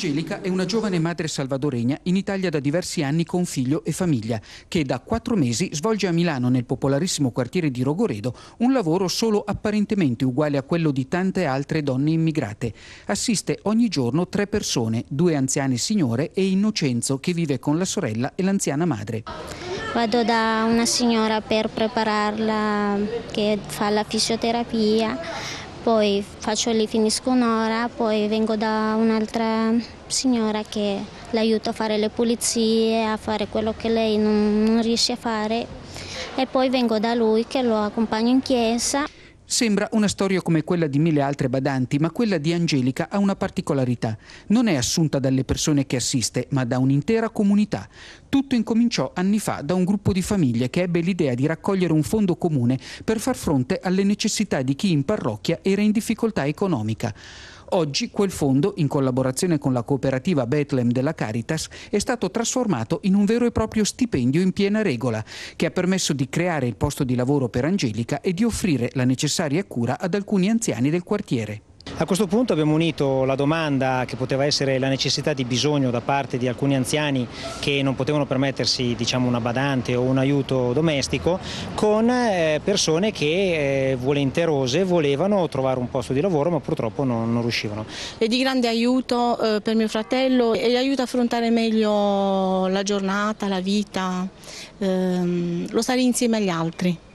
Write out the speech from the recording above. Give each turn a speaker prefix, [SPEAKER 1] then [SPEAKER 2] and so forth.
[SPEAKER 1] Angelica è una giovane madre salvadoregna in Italia da diversi anni con figlio e famiglia, che da quattro mesi svolge a Milano, nel popolarissimo quartiere di Rogoredo, un lavoro solo apparentemente uguale a quello di tante altre donne immigrate. Assiste ogni giorno tre persone, due anziane signore e Innocenzo, che vive con la sorella e l'anziana madre.
[SPEAKER 2] Vado da una signora per prepararla, che fa la fisioterapia poi faccio lì, finisco un'ora, poi vengo da un'altra signora che l'aiuto a fare le pulizie, a fare quello che lei non, non riesce a fare e poi vengo da lui che lo accompagno in chiesa.
[SPEAKER 1] Sembra una storia come quella di mille altre badanti, ma quella di Angelica ha una particolarità. Non è assunta dalle persone che assiste, ma da un'intera comunità. Tutto incominciò anni fa da un gruppo di famiglie che ebbe l'idea di raccogliere un fondo comune per far fronte alle necessità di chi in parrocchia era in difficoltà economica. Oggi quel fondo, in collaborazione con la cooperativa Bethlehem della Caritas, è stato trasformato in un vero e proprio stipendio in piena regola, che ha permesso di creare il posto di lavoro per Angelica e di offrire la necessaria cura ad alcuni anziani del quartiere.
[SPEAKER 3] A questo punto abbiamo unito la domanda che poteva essere la necessità di bisogno da parte di alcuni anziani che non potevano permettersi diciamo, una badante o un aiuto domestico con eh, persone che eh, volenterose volevano trovare un posto di lavoro ma purtroppo non, non riuscivano.
[SPEAKER 4] È di grande aiuto eh, per mio fratello e gli aiuta a affrontare meglio la giornata, la vita, ehm, lo stare insieme agli altri.